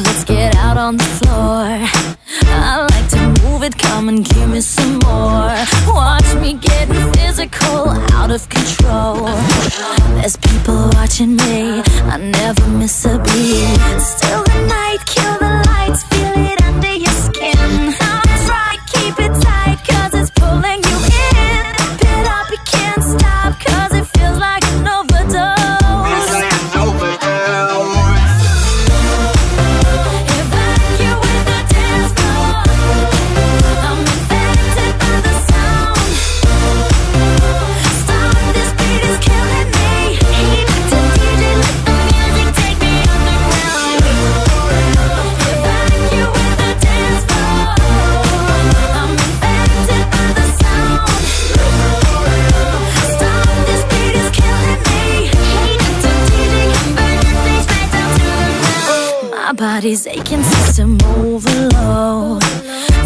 let's get out on the floor. I like to move it, come and give me some more. Watch me getting physical, out of control. There's people watching me, I never miss a beat. Still the night, kill the body's aching, system overload.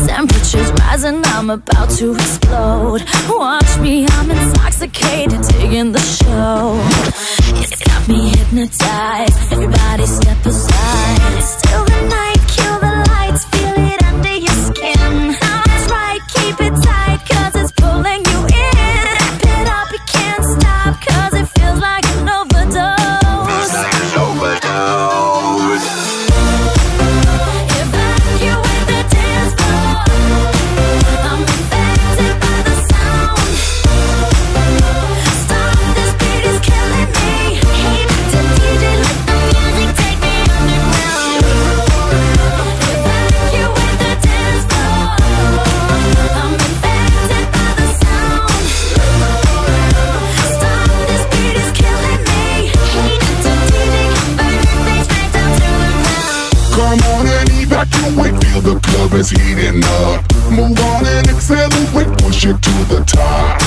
Temperatures rising, I'm about to explode. Watch me, I'm intoxicated, digging the show. It's got me hypnotized. Everybody step aside. Come on and evacuate, feel the club is heating up. Move on and accelerate, push it to the top.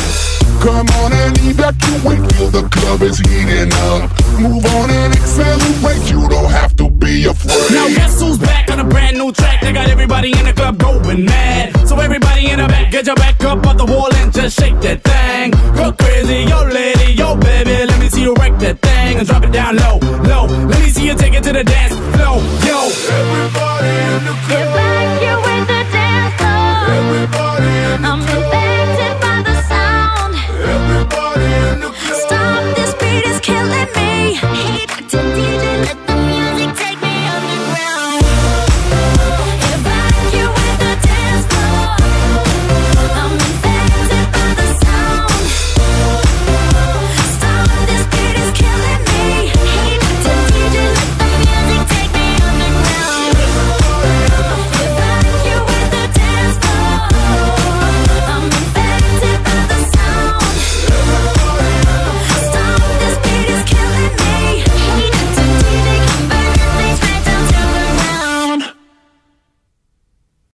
Come on and evacuate, feel the club is heating up. Move on and accelerate, you don't have to be afraid. Now guess who's back on a brand new track? They got everybody in the club going mad. So everybody in the back, get your back up off the wall and just shake that thing. Go crazy, yo lady, yo baby, see you wreck that thing and drop it down low, low. Let me see you take it to the dance floor, yo. Everybody in the club,